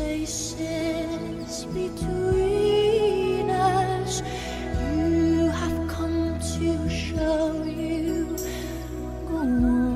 spaces between us. You have come to show you go on.